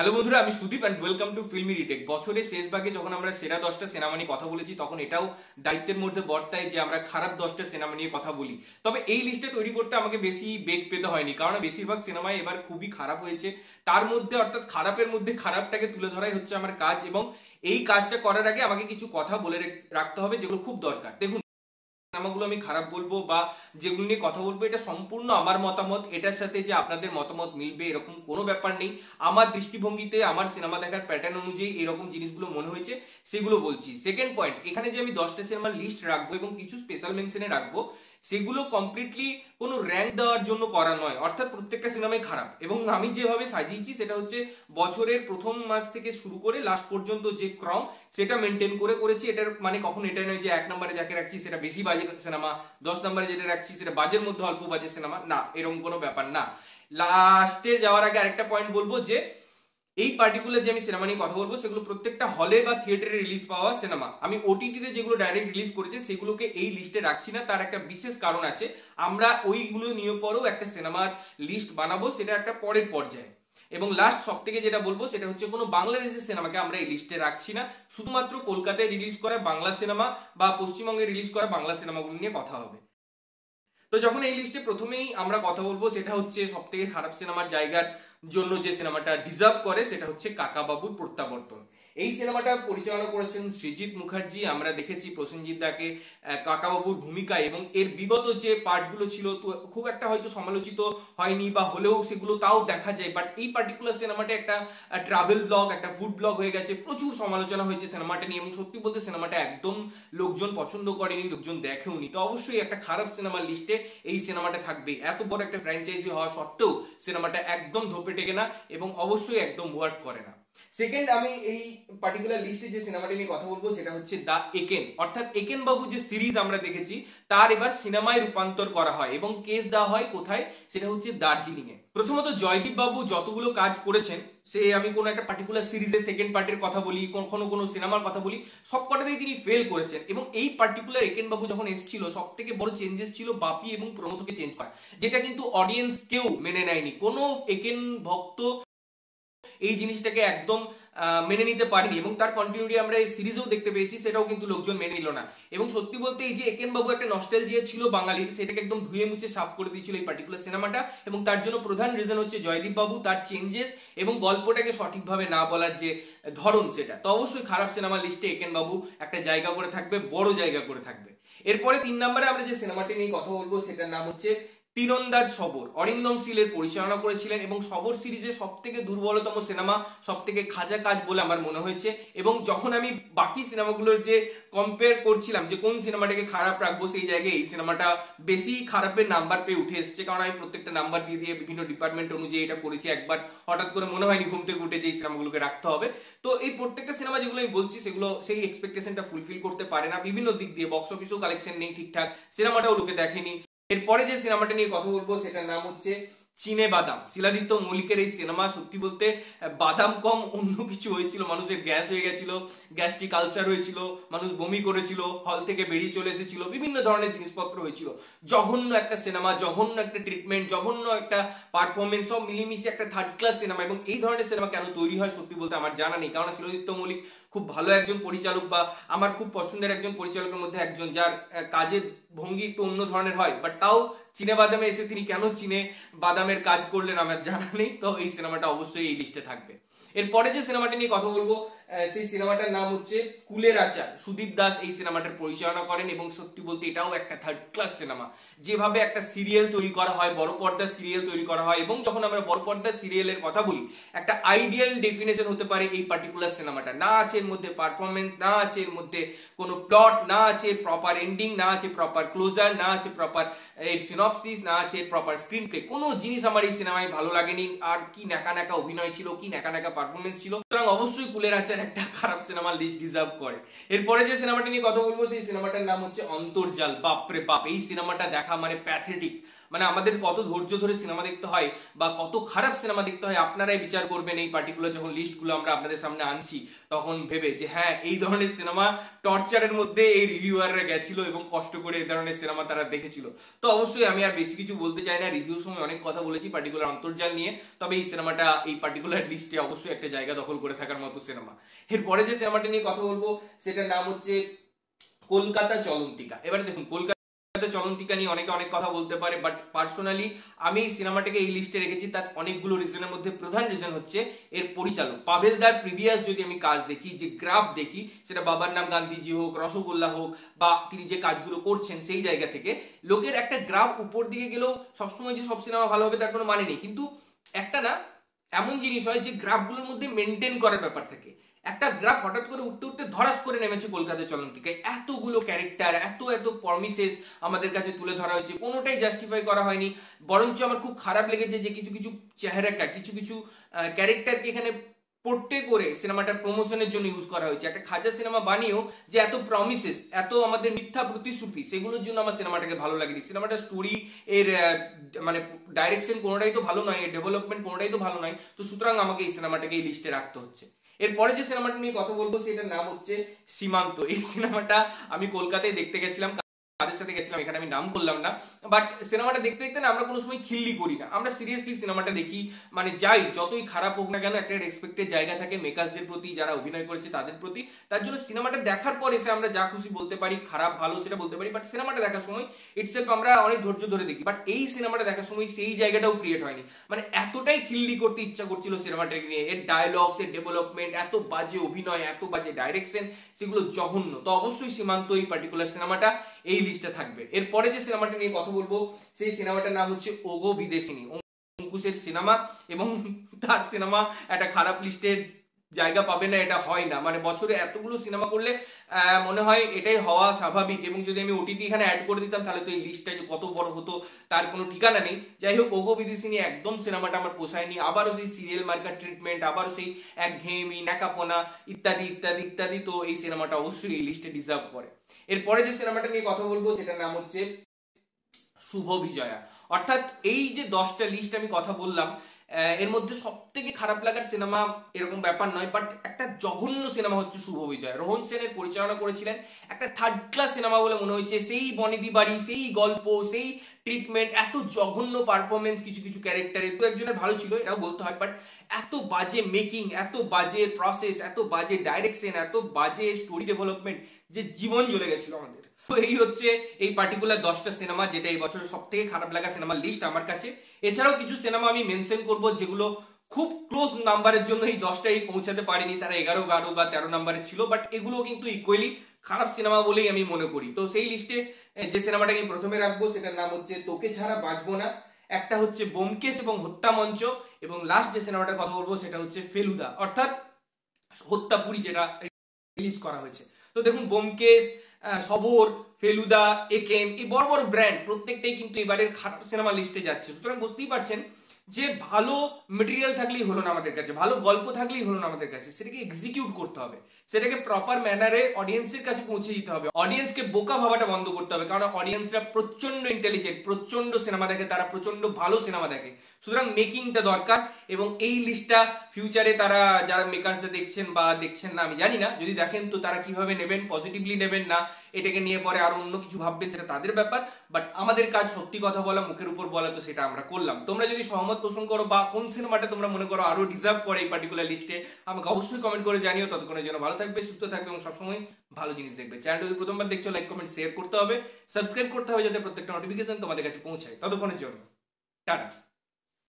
Hello বন্ধুরা, আমি Sudip and welcome to Filmi retake বছরের শেষ ভাগে যখন আমরা সেরা দশটা সিনেমা নিয়ে কথা বলেছি, তখন এটাও দায়িত্বের মধ্যে বর্তায় যে আমরা খারাপ দশটা সিনেমা নিয়ে কথা বলি। তবে এই লিস্টে তৈরি করতে আমাকে বেশি বেগ পেতে হয়নি, কারণ বেশিরভাগ সিনেমায় এবার খুবই খারাপ হয়েছে। তার মধ্যে অর্থাৎ খারাপের মধ্যে খারাপটাকে তুলে ধরাই হচ্ছে আমার কাজ এবং এই কাজটা করার আগে আমাকে কিছু কথা বলে রাখতে হবে, যেগুলো খুব দরকার। দেখুন সিনেমাগুলো আমি খারাপ বলব বা যেগুলো নিয়ে কথা বলব, এটা সম্পূর্ণ আমার মতামত। এটার সাথে যে আপনাদের মতামত মিলবে, এরকম কোনো ব্যাপার নেই। আমার দৃষ্টিভঙ্গিতে, আমার সিনেমা দেখার প্যাটার্ন অনুযায়ী এরকম জিনিসগুলো মনে হয়েছে, সেগুলো বলছি। সেকেন্ড পয়েন্ট এখানে যে আমি দশটা সিনেমার লিস্ট রাখব এবং কিছু স্পেশাল মেনশনে রাখব সেগুলো কমপ্লিটলি কোনো র্যাঙ্ক দেওয়ার জন্য করা নয়। অর্থাৎ প্রত্যেকটা সিনেমাই খারাপ। এবং আমি যেভাবে সাজিয়েছি, সেটা হচ্ছে বছরের প্রথম মাস থেকে শুরু করে লাস্ট পর্যন্ত যে ক্রম, সেটা মেনটেন করে করেছি। এটার মানে কখন এটা নয় যে এক নম্বরে যাকে রাখছি, সেটা বেশি বাজে সিনেমা দশ নম্বরে যেটা রাখছি, সেটা বাজের মধ্যে অল্প বাজে সিনেমা না, এরকম কোনো ব্যাপার না। লাস্টে যাওয়ার আগে আরেকটা পয়েন্ট বলব যে এই পার্টিকুলার যে আমি সিনেমা নিয়ে কথা বলব, সেগুলো প্রত্যেকটা হলে বা থিয়েটারে রিলিজ পাওয়া সিনেমা আমি ওটিটিতে যেগুলো ডাইরেক্ট রিলিজ করেছে, সেগুলোকে এই লিস্টে রাখছি না। তার একটা বিশেষ কারণ আছে। আমরা ওইগুলো নিয়ে পরেও একটা সিনেমার লিস্ট বানাবো, সেটা একটা পরের পর্যায়ে। এবং লাস্ট সব থেকে যেটা বলব, সেটা হচ্ছে কোনো বাংলাদেশের সিনেমাকে আমরা এই লিস্টে রাখছি না। শুধুমাত্র কলকাতায় রিলিজ করা বাংলা সিনেমা বা পশ্চিমবঙ্গে রিলিজ করা বাংলা সিনেমাগুলো নিয়ে কথা হবে। তো যখন এই লিস্টে প্রথমেই আমরা কথা বলব, সেটা হচ্ছে সব থেকে খারাপ সিনেমার জায়গার জন্য যে সিনেমাটা ডিজার্ভ করে, সেটা হচ্ছে কাকাবাবুর প্রত্যাবর্তন। এই সিনেমাটা পরিচালনা করেছেন সৃজিৎ মুখার্জি। আমরা দেখেছি প্রসেনজিৎ দাকে কাকাবাবুর ভূমিকা এবং এর বিগত যে পার্টগুলো ছিল, তো খুব একটা হয়তো সমালোচিত হয়নি বা হলেও সেগুলো তাও দেখা যায়। বাট এই পার্টিকুলার সিনেমাটা একটা ট্রাভেল ব্লগ একটা ফুড ব্লগ হয়ে গেছে। প্রচুর সমালোচনা হয়েছে সিনেমাটা নিয়ে এবং সত্যি বলতে সিনেমাটা একদম লোকজন পছন্দ করেনি, লোকজন দেখেওনি। তো অবশ্যই একটা খারাপ সিনেমার লিস্টে এই সিনেমাটা থাকবে। এত বড় একটা ফ্র্যাঞ্চাইজি হওয়া সত্ত্বেও সিনেমাটা একদম ধোপে টেকে না এবং অবশ্যই একদম ওয়ার্ক করে না। সেকেন্ড আমি এই পার্টিকুলার লিস্টে যে সিনেমাটি নিয়ে কথা বলব, সেটা হচ্ছে দা একেন অর্থাৎ একেন বাবু যে সিরিজ আমরা দেখেছি, তার এবার সিনেমায় রূপান্তর করা হয় এবং কেস দেওয়া হয় কোথায়? সেটা হচ্ছে দার্জিলিং এ প্রথমত জয়দীপ বাবু যতগুলো কাজ করেছেন, সে আমি কোন একটা পার্টিকুলার সিরিজের সেকেন্ড পার্টের কথা বলি কখনো কোনো সিনেমার কথা বলি সব কটাতেই তিনি ফেল করেছেন। এবং এই পার্টিকুলার একেন বাবু যখন এসেছিল সব থেকে বড় চেঞ্জেস ছিল বাপি এবং প্রমোদকে চেঞ্জ করা, যেটা কিন্তু অডিয়েন্স কেউ মেনে নেয়নি। কোনো একেন ভক্ত এই জিনিসটাকে একদম মেনে নিতে পারেনি এবং তার কন্টিনিউটি আমরা এই সিরিজেও দেখতে পেয়েছি, সেটাও কিন্তু লোকজন মেনে নিল না। এবং সত্যি বলতে এই যে একেন বাবু একটা নস্টেলজিয়া ছিল বাঙালির, সেটাকে একদম ধুয়ে মুছে সাফ করে দিয়েছিল এই পার্টিকুলার সিনেমাটা এবং তার জন্য প্রধান রিজন হচ্ছে জয়দীপ বাবু তার চেঞ্জেস এবং গল্পটাকে সঠিকভাবে না বলার যে ধরন সেটা। তো অবশ্যই খারাপ সিনেমা লিস্টে একেন বাবু একটা জায়গা করে থাকবে, বড় জায়গা করে থাকবে। এরপরে তিন নম্বরে আমরা যে সিনেমাটি নিয়ে কথা বলব, সেটার নাম হচ্ছে তীরন্দাজ সবর। অরিন্দম সিলের পরিচালনা করেছিলেন এবং সবর সিরিজের সব থেকে দুর্বলতম সিনেমা সব থেকে খাজা কাজ বলে আমার মনে হয়েছে। এবং যখন আমি বাকি সিনেমাগুলোর যে কম্পেয়ার করছিলাম যে কোন সিনেমাটাকে খারাপ রাখব, সেই জায়গায় এই সিনেমাটা বেশি খারাপের নাম্বার পেয়ে উঠে এসছে। কারণ আমি প্রত্যেকটা নাম্বার দিয়ে দিয়ে বিভিন্ন ডিপার্টমেন্ট অনুযায়ী এটা করেছি একবার। হঠাৎ করে মনে হয়নি ঘুম থেকে উঠে যে এই সিনেমাগুলোকে রাখতে হবে। তো এই প্রত্যেকটা সিনেমা যেগুলো আমি বলছি, সেগুলো সেই এক্সপেকটেশনটা ফুলফিল করতে পারে না। বিভিন্ন দিক দিয়ে বক্স অফিসও কালেকশন নেই ঠিকঠাক। সিনেমাটাও লোকে দেখেনি। এরপরে যে সিনেমাটা নিয়ে কথা বলব সেটার নাম হচ্ছে চিনে বাদাম। শিলাদিত্য মল্লিকের এই সিনেমা, সত্যি বলতে, বাদাম কম, অন্য কিছু হয়েছিল। মানুষের গ্যাস হয়ে গেছিল গ্যাস্ট্রিক আলসার হয়েছিল, মানুষ বমি করেছিল, হল থেকে বেরিয়ে চলে এসেছিল, বিভিন্ন ধরনের জিনিসপত্র হয়েছিল। জঘন্য একটা সিনেমা, জঘন্য একটা ট্রিটমেন্ট জঘন্য একটা পারফরমেন্স সব মিলিমিশে একটা থার্ড ক্লাস সিনেমা এবং এই ধরনের সিনেমা কেন তৈরি হয় সত্যি বলতে আমার জানা নেই। কারণ শিলাদিত্য মল্লিক খুব ভালো একজন পরিচালক বা আমার খুব পছন্দের একজন পরিচালকের মধ্যে একজন, যার কাজের ভঙ্গি একটু অন্য ধরনের হয় বাট তাও চিনে বাদামে এসে তিনি কেন চিনে বাদামের কাজ করলেন আমার জানা নেই, তো এই সিনেমাটা অবশ্যই এই লিস্টে থাকবে। এরপরে যে সিনেমাটি নিয়ে কথা বলব সেই সিনেমাটার নাম হচ্ছে কুলের আচার। সুদীপ দাস এই সিনেমাটার পরিচালনা করেন এবং সত্যি বলতে এটাও একটা থার্ড ক্লাস সিনেমা যেভাবে একটা সিরিয়াল তৈরি করা হয়, বড় পর্দার সিরিয়াল তৈরি করা হয় এবং যখন আমরা বড় পর্দার সিরিয়ালের কথা বলি, একটা আইডিয়াল ডেফিনেশন হতে পারে এই পার্টিকুলার সিনেমাটা না আছে এর মধ্যে পারফরমেন্স না আছে এর মধ্যে কোনো প্লট না আছে প্রপার এন্ডিং না আছে প্রপার ক্লোজার না আছে প্রপার এর সিনপসিস না আছে প্রপার স্ক্রিন প্লে কোনো জিনিস আমার এই সিনেমায় ভালো লাগেনি। আর কি ন্যাকা ন্যাকা অভিনয় ছিল, কি ন্যাকা ন্যাকা পারফরমেন্স ছিল। সুতরাং অবশ্যই কুলের আচার একটা খারাপ সিনেমা লিস্ট ডিজার্ভ করে। এরপরে যে সিনেমাটি নিয়ে কথা বলব, সেই সিনেমাটার নাম হচ্ছে অন্তর্জাল। বাপরে বাপ, এই সিনেমাটা দেখা মানে প্যাথেটিক মানে আমাদের কত ধৈর্য ধরে সিনেমা দেখতে হয় বা কত খারাপ সিনেমা দেখতে হয় আপনারাই বিচার করবেন এই পার্টিকুলার যখন লিস্টগুলো আমরা আপনাদের সামনে আনছি, তখন ভেবে যে হ্যাঁ এই ধরনের সিনেমা টর্চারের মধ্যে এই রিভিউয়াররা গেছিল এবং কষ্ট করে এই ধরনের সিনেমা তারা দেখেছিল। তো অবশ্যই আমি আর বেশি কিছু বলতে চাই না রিভিউ সময় অনেক কথা বলেছি পার্টিকুলার অন্তর্জাল নিয়ে, তবে এই সিনেমাটা এই পার্টিকুলার লিস্টে অবশ্যই একটা জায়গা দখল করে থাকার মতো সিনেমা। এরপরে যে সিনেমাটা নিয়ে কথা বলব, সেটার নাম হচ্ছে কলকাতা চলন্তিকা। এবার দেখুন, কলকাতা চলন্তিকা নিয়ে অনেকে অনেক কথা বলতে পারে বাট পার্সোনালি আমি সিনেমাটাকে এই লিস্টে রেখেছি, তার অনেকগুলো রিজনের মধ্যে প্রধান রিজন হচ্ছে এর পরিচালক। দার প্রিভিয়াস যদি আমি কাজ দেখি, যে গ্রাফ দেখি, সেটা বাবার নাম গান্ধীজি হোক, রসগোল্লা হোক, বা তিনি যে কাজগুলো করছেন সেই জায়গা থেকে, লোকের একটা গ্রাফ উপর দিকে গেলেও সবসময় যে সব সিনেমা ভালো হবে তার কোনো মানে নেই। কিন্তু একটা না, এমন জিনিস হয় যে গ্রাফগুলোর মধ্যে মেনটেন করার ব্যাপার থাকে। একটা গ্রাফ হঠাৎ করে উঠতে উঠতে ধরাস করে নেমেছে কলকাতা চলন্তিকায় এতগুলো ক্যারেক্টার এত এত প্রমিসেস আমাদের কাছে তুলে ধরা হয়েছে, কোনোটাই জাস্টিফাই করা হয়নি। বরঞ্চ আমার খুব খারাপ লেগেছে যে কিছু কিছু চেহারাটা কিছু কিছু ক্যারেক্টারকে এখানে পোর্টে করে সিনেমাটার প্রমোশনের জন্য ইউজ করা হয়েছে। একটা খাজা সিনেমা বানিয়েও যে এত প্রমিসেস এত আমাদের মিথ্যা প্রতিশ্রুতি, সেগুলোর জন্য আমার সিনেমাটাকে ভালো লাগেনি। সিনেমাটার স্টোরি এর মানে ডাইরেকশন কোনোটাই তো ভালো নয়, এর ডেভেলপমেন্ট কোনোটাই তো ভালো নয়। তো সুতরাং আমাকে এই সিনেমাটাকে এই লিস্টে রাখতে হচ্ছে। এরপরে যে সিনেমাটা নিয়ে কথা বলব, সেটার নাম হচ্ছে সীমান্ত। এই সিনেমাটা আমি কলকাতায় দেখতে গেছিলাম। তাদের সাথে গেছিলাম, এখানে আমি নাম করলাম না। বাট সিনেমাটা দেখতে দেখতে না, আমরা কোনো সময় খিল্লি করি না। আমরা সিরিয়াসলি সিনেমাটা দেখি। মানে যাই, যতই খারাপ হোক না কেন, একটা রেসপেক্টেড জায়গা থাকে মেকার্সদের প্রতি, যারা অভিনয় করেছে তাদের প্রতি। তার জন্য সিনেমাটা দেখার পর এসে আমরা যা খুশি বলতে পারি, খারাপ, ভালো সেটা বলতে পারি। বাট সিনেমাটা দেখার সময় ইটসেলফ আমরা অনেক ধৈর্য ধরে দেখি। বাট এই সিনেমাটা দেখার সময় সেই জায়গাটাও ক্রিয়েট হয়নি। মানে এতটাই খিল্লি করতে ইচ্ছা করছিল সিনেমাটাকে নিয়ে। এর ডায়লগস এর ডেভেলপমেন্ট এত বাজে অভিনয়, এত বাজে ডাইরেকশন সেগুলো জঘন্য। তো অবশ্যই সীমান্ত এই পার্টিকুলার সিনেমাটা এই লিস্টে থাকবে। এরপরে যে সিনেমাটা নিয়ে কথা বলব, সেই সিনেমাটার নাম হচ্ছে ওগো বিদেশিনী। অঙ্কুশের সিনেমা এবং তার সিনেমা একটা খারাপ লিস্টের জায়গা পাবে না, এটা হয় না। মানে বছরে এতগুলো সিনেমা করলে মনে হয় এটাই হওয়া স্বাভাবিক এবং যদি আমি ওটিটি এখানে অ্যাড করে দিতাম, তাহলে তো এই লিস্টটা যে কত বড় হতো, তার কোনো ঠিকানা নেই। যাই হোক, ওগো বিদেশিনী একদম সিনেমাটা আমার পোষায়নি আবারও সেই সিরিয়াল মার্কার ট্রিটমেন্ট আবারও সেই এক ঘেমি ন্যাকাপনা ইত্যাদি ইত্যাদি ইত্যাদি, তো এই সিনেমাটা অবশ্যই এই লিস্টে ডিজার্ভ করে। এরপরে যে সিনেমাটা নিয়ে কথা বলব, সেটার নাম হচ্ছে শুভ বিজয়া। অর্থাৎ এই যে দশটা লিস্ট আমি কথা বললাম এর মধ্যে সব থেকে খারাপ লাগার সিনেমা এরকম ব্যাপার নয় বাট একটা জঘন্য সিনেমা হচ্ছে শুভ বিজয়। রোহন সেনের পরিচালনা করেছিলেন একটা থার্ড ক্লাস সিনেমা বলে মনে হয়েছে। সেই বনিদি বাড়ি সেই গল্প, সেই ট্রিটমেন্ট এত জঘন্য পারফরমেন্স কিছু কিছু ক্যারেক্টার দু একজনের ভালো ছিল, এটাও বলতে হয় বাট এত বাজে মেকিং এত বাজে প্রসেস এত বাজে ডাইরেকশন এত বাজে স্টোরি ডেভেলপমেন্ট যে জীবন জ্বলে গেছিল আমাদের। তো এই হচ্ছে এই পার্টিকুলার দশটা সিনেমা যেটা এই বছরের সব থেকে খারাপ লাগা সিনেমার লিস্ট আমার কাছে। এছাড়াও কিছু সিনেমা আমি মেনশন করব যেগুলো খুব ক্লোজ নাম্বারের জন্য এই দশটাই পৌঁছাতে পারিনি। তারা এগারো, বারো বা তেরো নাম্বারের ছিল বাট এগুলো কিন্তু ইকুয়ালি খারাপ সিনেমা বলেই আমি মনে করি। তো সেই লিস্টে যে সিনেমাটাকে আমি প্রথমে রাখব, সেটার নাম হচ্ছে তোকে ছাড়া বাঁচবো না। একটা হচ্ছে বোমকেশ এবং হত্যা মঞ্চ, এবং লাস্ট যে সিনেমাটার কথা বলব সেটা হচ্ছে ফেলুদা। অর্থাৎ হত্যাপুরি যেটা রিলিজ করা হয়েছে। তো দেখুন বোমকেশ সবর, ফেলুদা একেম এই বড় বড় ব্র্যান্ড প্রত্যেকটাই কিন্তু এবারের খারাপ সিনেমা লিস্টে যাচ্ছে। সুতরাং বুঝতেই পারছেন যে ভালো মেটেরিয়াল থাকলেই হলো না আমাদের কাছে, ভালো গল্প থাকলেই হলো না আমাদের কাছে, সেটাকে এক্সিকিউট করতে হবে। সেটাকে প্রপার ম্যানারে অডিয়েন্সের কাছে পৌঁছে দিতে হবে। অডিয়েন্সকে বোকা ভাবাটা বন্ধ করতে হবে, কারণ অডিয়েন্সরা প্রচণ্ড ইন্টেলিজেন্ট প্রচণ্ড সিনেমা দেখে, তারা প্রচণ্ড ভালো সিনেমা দেখে। সুতরাং মেকিংটা দরকার, এবং এই লিস্টটা ফিউচারে তারা যারা মেকার্স দেখছেন বা দেখছেন না, আমি জানি না। যদি দেখেন তো তারা কীভাবে নেবেন পজিটিভলি নেবেন না, এটাকে নিয়ে পরে আরও অন্য কিছু ভাববেন, সেটা তাদের ব্যাপার। বাট আমাদের কাজ সত্যি কথা বলা, মুখের উপর বলা, তো সেটা আমরা করলাম। তোমরা যদি সহমত পোষণ করো বা কোন সিনেমাটা তোমরা মনে করো আরও ডিজার্ভ করে এই পার্টিকুলার লিস্টে আমাকে অবশ্যই কমেন্ট করে জানিও, ততক্ষণের জন্য ভালো থাকবে, সুস্থ থাকবে এবং সবসময় ভালো জিনিস দেখবে। চ্যানেল যদি প্রথমবার দেখছ লাইক কমেন্ট শেয়ার করতে হবে। সাবস্ক্রাইব করতে হবে যাতে প্রত্যেকটা নোটিফিকেশন তোমাদের কাছে পৌঁছায়। ততক্ষণের জন্য। টাটা।